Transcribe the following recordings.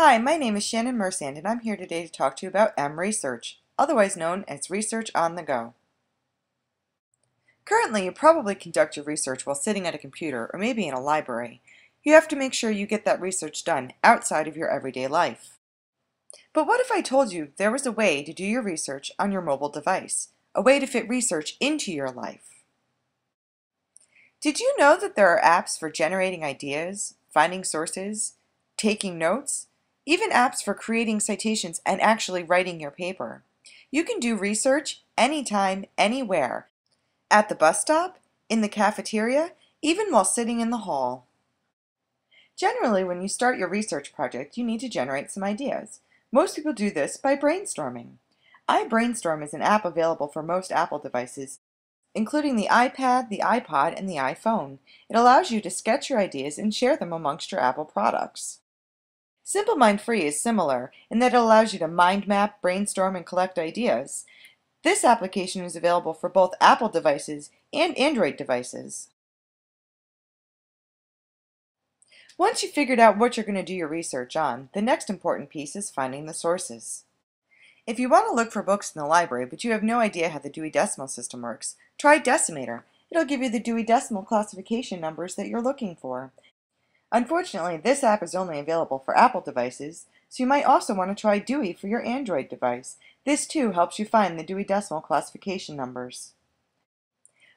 Hi, my name is Shannon Mersand and I'm here today to talk to you about mResearch, otherwise known as Research on the Go. Currently, you probably conduct your research while sitting at a computer or maybe in a library. You have to make sure you get that research done outside of your everyday life. But what if I told you there was a way to do your research on your mobile device, a way to fit research into your life? Did you know that there are apps for generating ideas, finding sources, taking notes, even apps for creating citations and actually writing your paper. You can do research anytime, anywhere, at the bus stop, in the cafeteria, even while sitting in the hall. Generally, when you start your research project, you need to generate some ideas. Most people do this by brainstorming. iBrainstorm is an app available for most Apple devices, including the iPad, the iPod, and the iPhone. It allows you to sketch your ideas and share them amongst your Apple products. Simple Mind Free is similar in that it allows you to mind map, brainstorm, and collect ideas. This application is available for both Apple devices and Android devices. Once you've figured out what you're going to do your research on, the next important piece is finding the sources. If you want to look for books in the library but you have no idea how the Dewey Decimal System works, try Decimator. It'll give you the Dewey Decimal classification numbers that you're looking for. Unfortunately, this app is only available for Apple devices, so you might also want to try Dewey for your Android device. This too helps you find the Dewey Decimal classification numbers.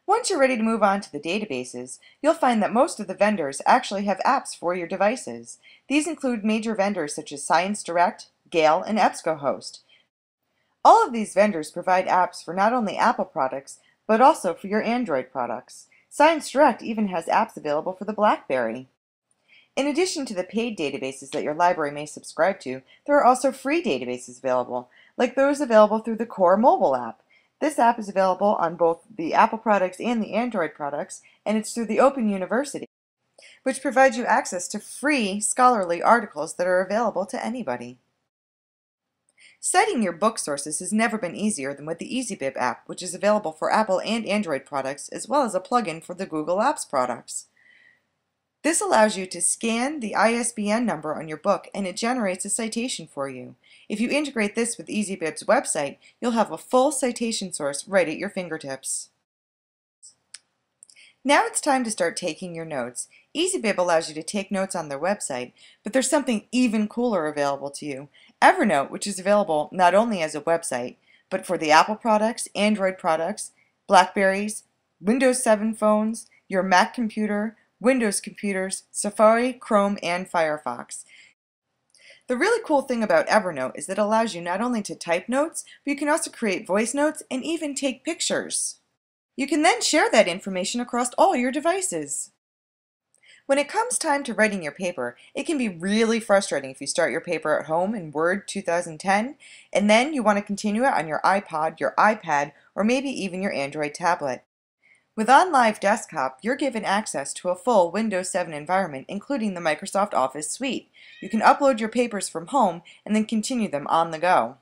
Once you're ready to move on to the databases, you'll find that most of the vendors actually have apps for your devices. These include major vendors such as ScienceDirect, Gale, and EBSCOhost. All of these vendors provide apps for not only Apple products, but also for your Android products. ScienceDirect even has apps available for the BlackBerry. In addition to the paid databases that your library may subscribe to, there are also free databases available, like those available through the Core mobile app. This app is available on both the Apple products and the Android products, and it's through the Open University, which provides you access to free scholarly articles that are available to anybody. Citing your book sources has never been easier than with the EasyBib app, which is available for Apple and Android products, as well as a plugin for the Google Apps products. This allows you to scan the ISBN number on your book and it generates a citation for you. If you integrate this with EasyBib's website, you'll have a full citation source right at your fingertips. Now it's time to start taking your notes. EasyBib allows you to take notes on their website, but there's something even cooler available to you. Evernote, which is available not only as a website, but for the Apple products, Android products, Blackberries, Windows 7 phones, your Mac computer, Windows computers, Safari, Chrome, and Firefox. The really cool thing about Evernote is that it allows you not only to type notes, but you can also create voice notes and even take pictures. You can then share that information across all your devices. When it comes time to writing your paper, it can be really frustrating if you start your paper at home in Word 2010, and then you want to continue it on your iPod, your iPad, or maybe even your Android tablet. With OnLive Desktop, you're given access to a full Windows 7 environment, including the Microsoft Office suite. You can upload your papers from home and then continue them on the go.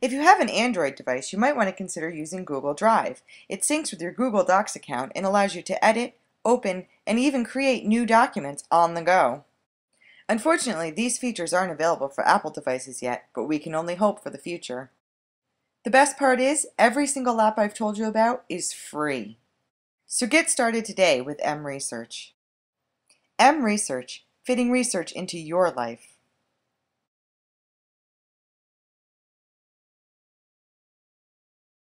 If you have an Android device, you might want to consider using Google Drive. It syncs with your Google Docs account and allows you to edit, open, and even create new documents on the go. Unfortunately, these features aren't available for Apple devices yet, but we can only hope for the future. The best part is, every single app I've told you about is free. So get started today with mResearch. Research, fitting research into your life.